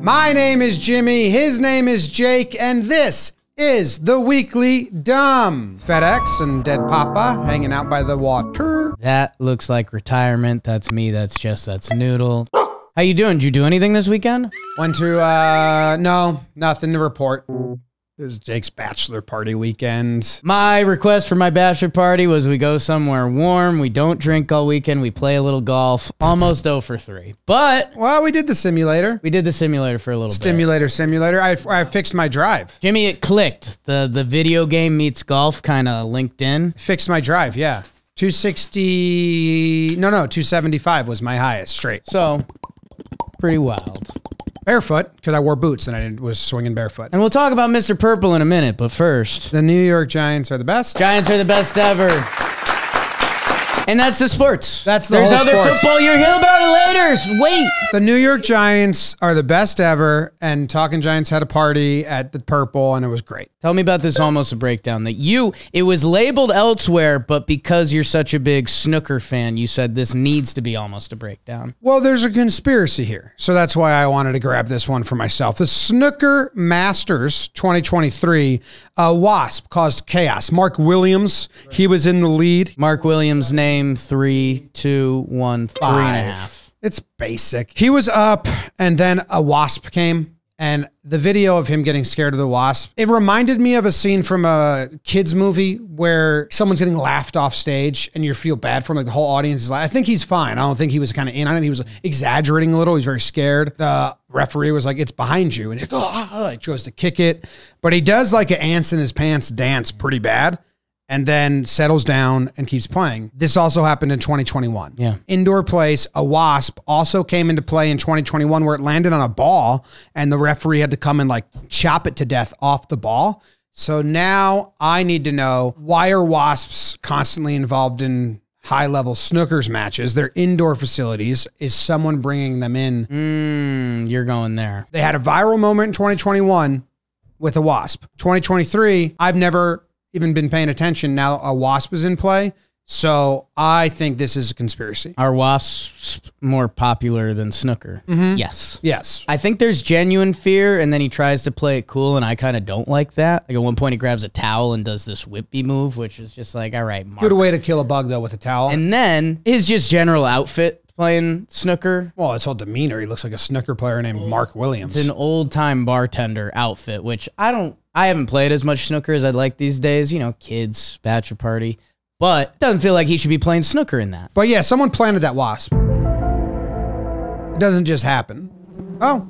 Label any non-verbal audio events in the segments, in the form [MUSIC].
My name is Jimmy, his name is Jake, and this is the Weekly Dumb. FedEx and Dead Papa hanging out by the water. That looks like retirement. That's me. That's just that's Noodle. How you doing? Did you do anything this weekend? Went to, uh, no, nothing to report. It was Jake's bachelor party weekend. My request for my bachelor party was we go somewhere warm. We don't drink all weekend. We play a little golf. Almost 0 for 3. But Well, we did the simulator. we did the simulator for a little bit. Stimulator, simulator. I, I fixed my drive. Jimmy, it clicked. The the video game meets golf kind of linked in. Fixed my drive, yeah. 260, no, no, 275 was my highest straight. So, pretty wild. Barefoot, because I wore boots and I was swinging barefoot. And we'll talk about Mr. Purple in a minute, but first, The New York Giants are the best. Giants are the best ever. And that's the sports. That's the There's whole other sports. football. You'll hear about it later. Wait. The New York Giants are the best ever, and Talking Giants had a party at the Purple, and it was great. Tell me about this almost a breakdown that you it was labeled elsewhere, but because you're such a big snooker fan, you said this needs to be almost a breakdown. Well, there's a conspiracy here, so that's why I wanted to grab this one for myself. The Snooker Masters 2023, uh, Wasp caused chaos. Mark Williams, he was in the lead. Mark Williams name three, two, one, three and a half. It's basic. He was up, and then a wasp came. And the video of him getting scared of the wasp, it reminded me of a scene from a kids movie where someone's getting laughed off stage and you feel bad for him. Like the whole audience is like, I think he's fine. I don't think he was kind of in on it. He was exaggerating a little. He's very scared. The referee was like, it's behind you. And he's like, oh, ah, ah," he goes to kick it. But he does like an ants in his pants dance pretty bad and then settles down and keeps playing. This also happened in 2021. Yeah. Indoor place, a wasp also came into play in 2021 where it landed on a ball and the referee had to come and like chop it to death off the ball. So now I need to know why are wasps constantly involved in high level snookers matches? They're indoor facilities. Is someone bringing them in? Mm, you're going there. They had a viral moment in 2021 with a wasp. 2023, I've never even been paying attention. Now a wasp is in play. So I think this is a conspiracy. Are wasps more popular than snooker? Mm-hmm. Yes. Yes. I think there's genuine fear, and then he tries to play it cool, and I kind of don't like that. Like at one point, he grabs a towel and does this whippy move, which is just like, all right, Mark. Good way to kill a bug though with a towel. And then his just general outfit playing snooker. well, it's all demeanor. He looks like a snooker player named oh. Mark Williams. It's an old time bartender outfit, which I don't. I haven't played as much snooker as I'd like these days. You know, kids, bachelor party, but it doesn't feel like he should be playing snooker in that. but yeah, someone planted that wasp. It doesn't just happen. Oh,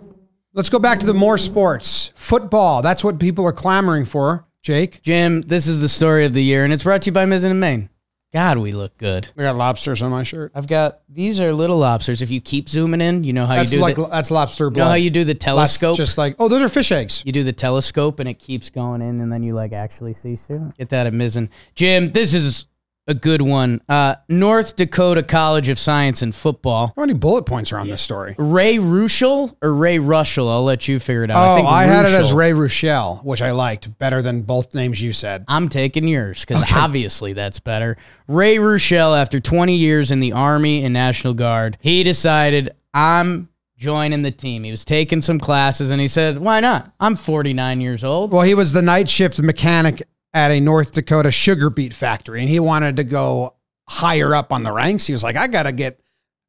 let's go back to the more sports. Football. That's what people are clamoring for. Jake. Jim, this is the story of the year, and it's brought to you by Mizzen and Main. God, we look good. I got lobsters on my shirt. I've got these are little lobsters. If you keep zooming in, you know how That's you do like the, that's lobster blood. you know how you do the That's telescope. just like oh, those are fish eggs. you do the telescope and it keeps going in, and then you like actually see through. Get that at Mizzen. Jim, this is a good one. Uh, North Dakota College of Science and Football. How many bullet points are on this story? Ray Ruschel or Ray Russell? I'll let you figure it out. Oh, I, think I, had it as Ray Rochelle, which I liked better than both names you said. I'm taking yours because obviously that's better. Ray Ruschel, after 20 years in the Army and National Guard, he decided I'm joining the team. He was taking some classes and he said, "Why not? I'm 49 years old." Well, he was the night shift mechanic at a North Dakota sugar beet factory, and he wanted to go higher up on the ranks. He was like, I got to get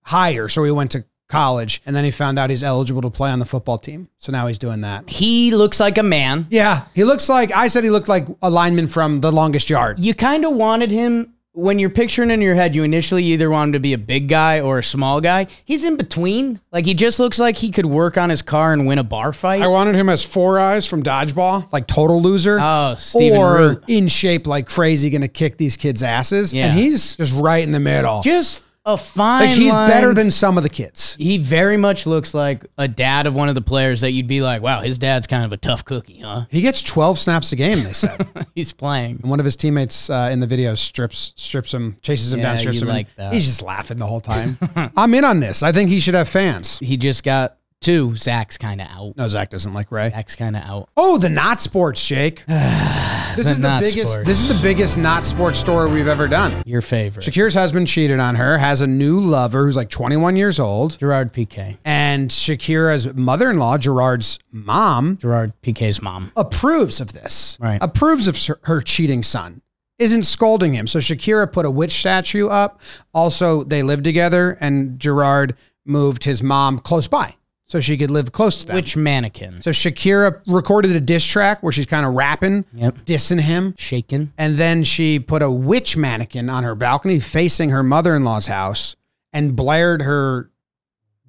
higher. So he went to college, and then he found out he's eligible to play on the football team. So now he's doing that. He looks like a man. Yeah, he looks like I said he looked like a lineman from the longest yard. You kind of wanted him when you're picturing in your head, you initially either want him to be a big guy or a small guy. He's in between. Like he just looks like he could work on his car and win a bar fight. I wanted him as four eyes from dodgeball, like total loser. Oh, Steven or Root. in shape like crazy, gonna kick these kids' asses. Yeah. And he's just right in the middle. just a fine. like he's line. better than some of the kids. He very much looks like a dad of one of the players that you'd be like, wow, his dad's kind of a tough cookie, huh? He gets 12 snaps a game, they said. [LAUGHS] He's playing. And one of his teammates uh, in the video strips strips him, chases him Yeah, down, strips you him. like that. He's just laughing the whole time. [LAUGHS] I'm in on this. I think he should have fans. He just got Two, Zach's kind of out. No, Zach doesn't like Ray. Zach's kind of out. Oh, the not sports, Jake. [SIGHS] [SIGHS] [SIGHS] this is the biggest. sports. This is the biggest not sports story we've ever done. Your favorite. Shakira's husband cheated on her, has a new lover who's like 21 years old, Gerard Piqué. and Shakira's mother-in-law, Gerard's mom, Gerard Piqué's mom. approves of this. Right. Approves of her- her cheating son. Isn't scolding him. So Shakira put a witch statue up. Also, they lived together, and Gerard moved his mom close by so she could live close to them. Which mannequin? so Shakira recorded a diss track where she's kind of rapping, Yep. dissing him. shaking. And then she put a witch mannequin on her balcony facing her mother in law's house and blared her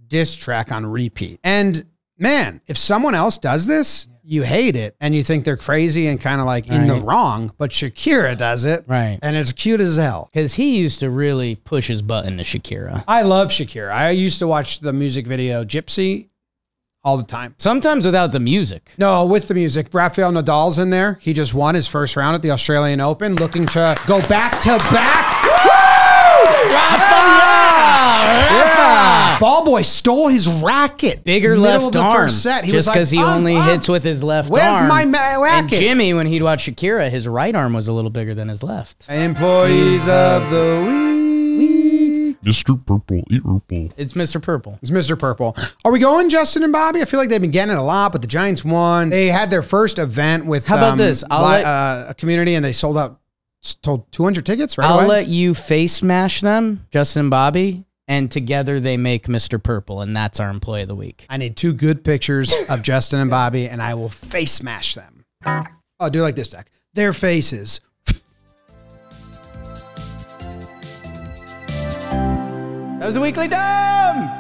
diss track on repeat. And man, if someone else does this, you hate it and you think they're crazy and kind of like in the wrong. But Shakira does it. Right. And it's cute as hell. Because he used to really push his button to Shakira. I love Shakira. I used to watch the music video Gypsy all the time. Sometimes without the music. No, with the music. Rafael Nadal's in there. He just won his first round at the Australian Open, looking to go back to back. Yeah. Ball boy stole his racket. Bigger left arm. Set. He just was like, because he "Um, only um, hits with his left Where's arm. my ma- And? Jimmy, when he'd watch Shakira, his right arm was a little bigger than his left. Employees of the week. Mr. Purple, Eat Purple. It's Mr. Purple. It's Mr. Purple. Are we going, Justin and Bobby? I feel like they've been getting it a lot, but the Giants won. They had their first event with How about um, this? I'll li- let- uh, a community, and they sold out. Told 200 tickets right I'll away. let you face mash them, Justin and Bobby, and together they make Mr. Purple, and that's our employee of the week. I need two good pictures of [LAUGHS] Justin and Bobby, and I will face smash them. Oh, do it like this, Deck. Their faces. Was a weekly dumb.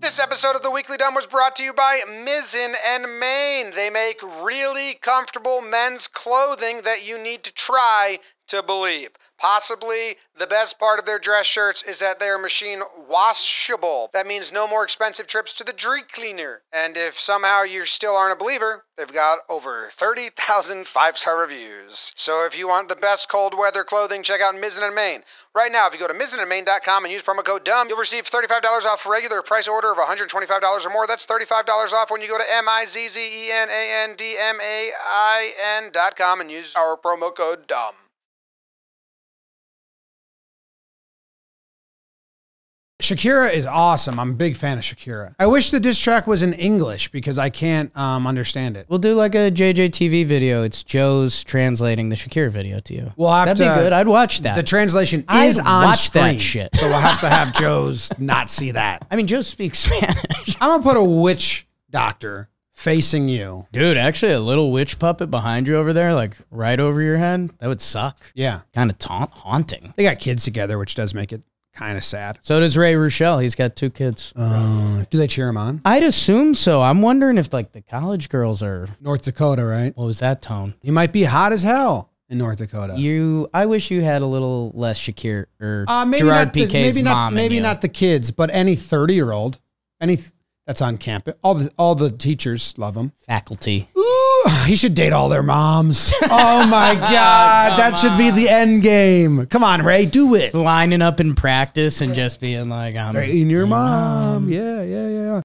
This episode of the Weekly Dumb was brought to you by Mizzen and Main. They make really comfortable men's clothing that you need to try to believe. Possibly the best part of their dress shirts is that they are machine washable. That means no more expensive trips to the dry cleaner. And if somehow you still aren't a believer, they've got over 30,000 [LAUGHS] five star reviews. So if you want the best cold weather clothing, check out Mizzen and Main. Right now, if you go to mizzenandmain.com and use promo code DUMB, you'll receive $35 off regular price order of $125 or more. That's $35 off when you go to M-I-Z-Z-E-N-A-N-D-M-A-I-N dot com and use our promo code DUMB. Shakira is awesome. I'm a big fan of Shakira. I wish the diss track was in English because I can't um, understand it. We'll do like a JJTV video. It's Joe's translating the Shakira video to you. We'll have That'd to- be good. I'd watch that. The translation I'd is on watch that shit. so we'll have to have Joe's [LAUGHS] not see that. I mean, Joe speaks Spanish. I'm gonna put a witch doctor facing you. Dude, actually, a little witch puppet behind you over there, like right over your head, that would suck. Yeah, Kind of taunt, haunting. they got kids together, which does make it kind of sad. So does Ray Rochelle. He's got two kids. Uh, do they cheer him on? I'd assume so. I'm wondering if like the college girls are. North Dakota, right? What was that tone? You might be hot as hell in North Dakota. You. I wish you had a little less Shakir or Uh, maybe Gerard not the, maybe not maybe not the kids, but any 30 year old, any that's on campus. All the all the teachers love him. faculty. [SIGHS] He should date all their moms. [LAUGHS] oh my [LAUGHS] god, that should be the end game. Come on, Ray, do it. Lining up in practice and just being like, I'm In your mom. Yeah, yeah, yeah.